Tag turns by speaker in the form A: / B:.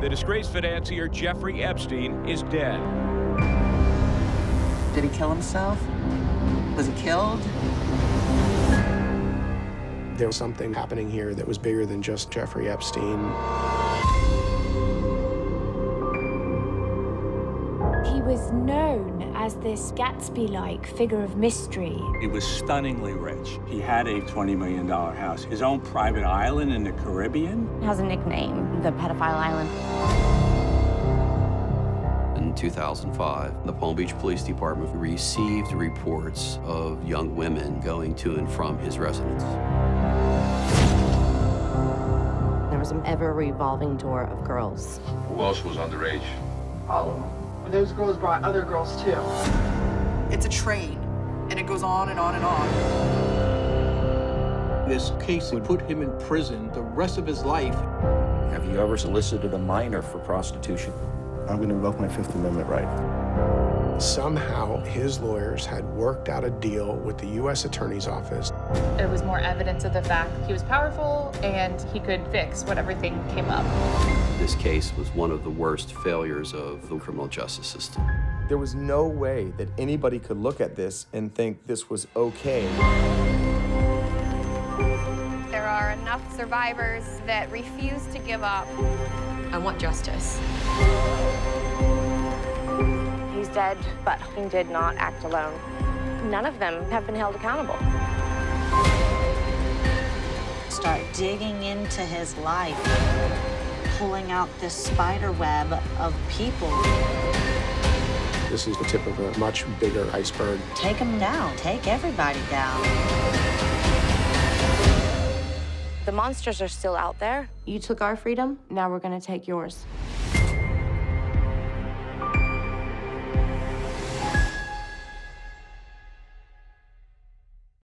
A: The disgraced financier Jeffrey Epstein is dead.
B: Did he kill himself? Was he killed?
C: There was something happening here that was bigger than just Jeffrey Epstein.
D: Was known as this Gatsby-like figure of mystery.
E: He was stunningly rich. He had a $20 million house, his own private island in the Caribbean.
F: It has a nickname, the Pedophile Island.
G: In 2005, the Palm Beach Police Department received reports of young women going to and from his residence.
F: There was an ever-revolving door of girls.
H: Who else was underage?
I: All of them. Those girls brought other girls too.
B: It's a train, and it goes on and on and on.
J: This case would put him in prison the rest of his life.
K: Have you ever solicited a minor for prostitution?
L: I'm going to invoke my Fifth Amendment right.
C: Somehow, his lawyers had worked out a deal with the U.S. Attorney's Office.
M: It was more evidence of the fact he was powerful and he could fix what everything came up.
G: This case was one of the worst failures of the criminal justice system.
N: There was no way that anybody could look at this and think this was okay.
O: There are enough survivors that refuse to give up.
F: I want justice.
O: He's dead, but he did not act alone. None of them have been held accountable.
P: Start digging into his life, pulling out this spider web of people.
C: This is the tip of a much bigger iceberg.
P: Take them down. Take everybody down.
F: The monsters are still out there. You took our freedom, now we're gonna take yours.